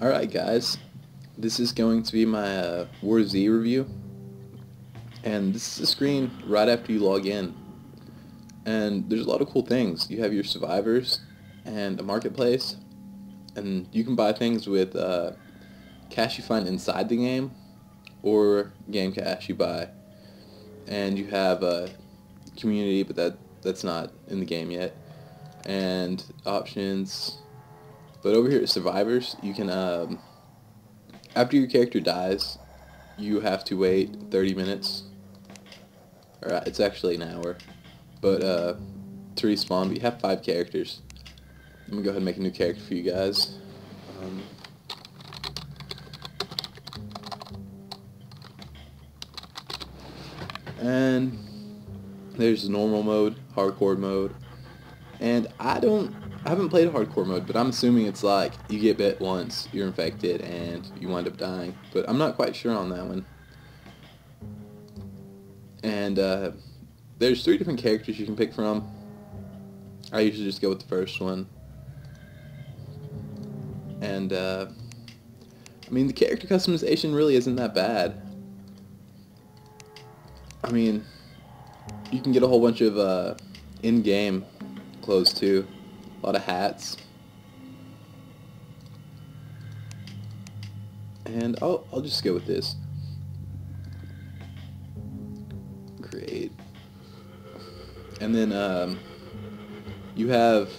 Alright guys, this is going to be my uh, War Z review. And this is the screen right after you log in. And there's a lot of cool things. You have your survivors and a marketplace. And you can buy things with uh, cash you find inside the game or game cash you buy. And you have a community, but that that's not in the game yet. And options, but over here at Survivors, you can, um, after your character dies, you have to wait 30 minutes. Or uh, it's actually an hour. But uh, to respawn, but you have five characters. Let me go ahead and make a new character for you guys. Um, and there's normal mode, hardcore mode, and I don't I haven't played hardcore mode, but I'm assuming it's like you get bit once, you're infected, and you wind up dying. But I'm not quite sure on that one. And uh, there's three different characters you can pick from. I usually just go with the first one. And, uh, I mean, the character customization really isn't that bad. I mean, you can get a whole bunch of uh, in-game clothes too. A lot of hats. And I'll, I'll just go with this. Great. And then um, you have,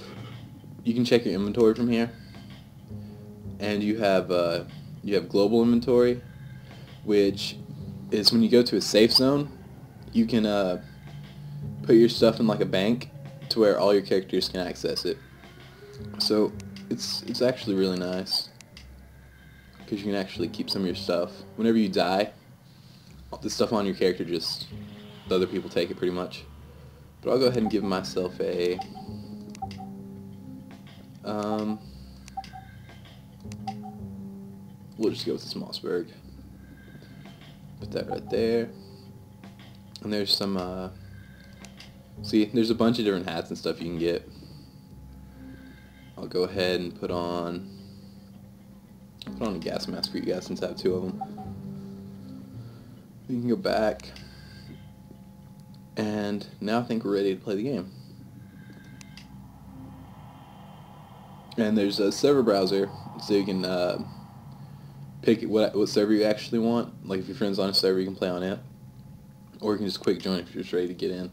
you can check your inventory from here. And you have, uh, you have global inventory, which is when you go to a safe zone, you can uh, put your stuff in like a bank to where all your characters can access it. So it's it's actually really nice because you can actually keep some of your stuff. Whenever you die, the stuff on your character just the other people take it pretty much. But I'll go ahead and give myself a um, we'll just go with the Mossberg. Put that right there. And there's some uh, see, there's a bunch of different hats and stuff you can get. Go ahead and put on put on a gas mask for you guys since I have two of them. You can go back and now I think we're ready to play the game. And there's a server browser so you can uh, pick what, what server you actually want. Like if your friend's on a server you can play on it. Or you can just quick join if you're just ready to get in.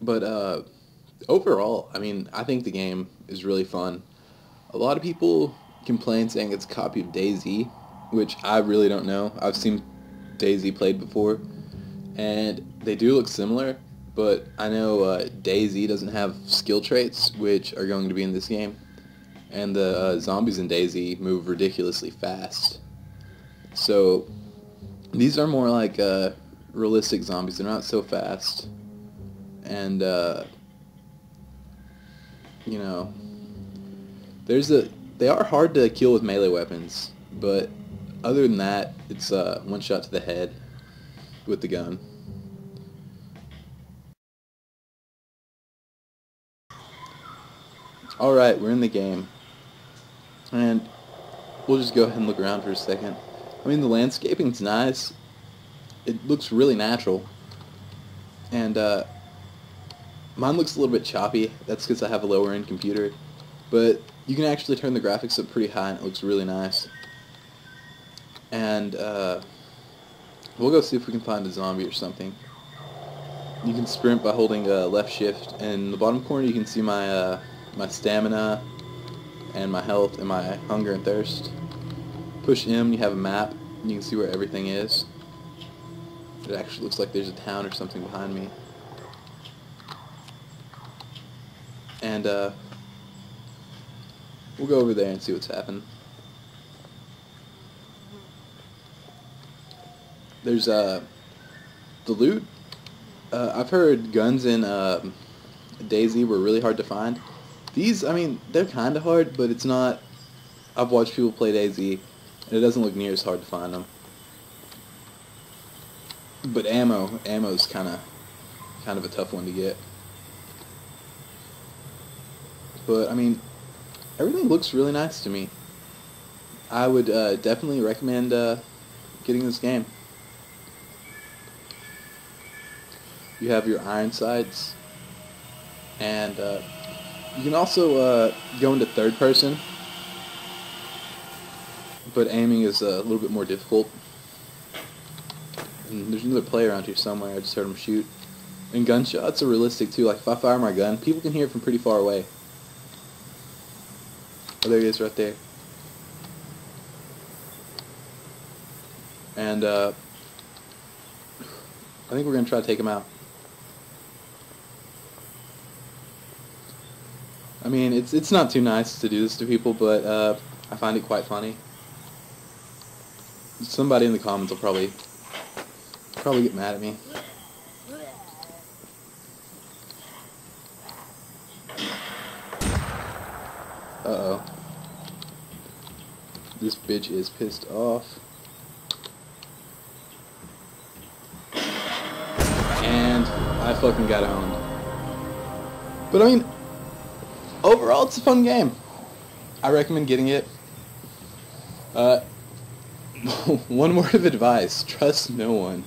But uh, overall, I mean, I think the game is really fun. A lot of people complain saying it's a copy of DayZ, which I really don't know. I've seen DayZ played before, and they do look similar, but I know uh, DayZ doesn't have skill traits, which are going to be in this game, and the uh, zombies in DayZ move ridiculously fast. So these are more like uh, realistic zombies. They're not so fast and uh, you know, there's a they are hard to kill with melee weapons, but other than that, it's uh, one shot to the head with the gun. Alright, we're in the game. And we'll just go ahead and look around for a second. I mean, the landscaping's nice. It looks really natural. And uh, Mine looks a little bit choppy. That's because I have a lower end computer. But you can actually turn the graphics up pretty high and it looks really nice. And uh, we'll go see if we can find a zombie or something. You can sprint by holding uh, left shift. And in the bottom corner you can see my, uh, my stamina and my health and my hunger and thirst. Push M, you have a map. You can see where everything is. It actually looks like there's a town or something behind me. And uh, we'll go over there and see what's happened. There's uh, the loot. Uh, I've heard guns in uh, DayZ were really hard to find. These, I mean, they're kind of hard, but it's not. I've watched people play DayZ, and it doesn't look near as hard to find them. But ammo, ammo's kind of, kind of a tough one to get. But, I mean, everything looks really nice to me. I would uh, definitely recommend uh, getting this game. You have your iron sights, and uh, you can also uh, go into third person, but aiming is a little bit more difficult. And there's another player around here somewhere. I just heard him shoot. And gunshots are realistic too. Like if I fire my gun, people can hear it from pretty far away. Oh, there he is right there. And uh, I think we're going to try to take him out. I mean, it's it's not too nice to do this to people, but uh, I find it quite funny. Somebody in the comments will probably probably get mad at me. Uh-oh. This bitch is pissed off. And I fucking got owned. But I mean, overall it's a fun game. I recommend getting it. Uh, one word of advice, trust no one.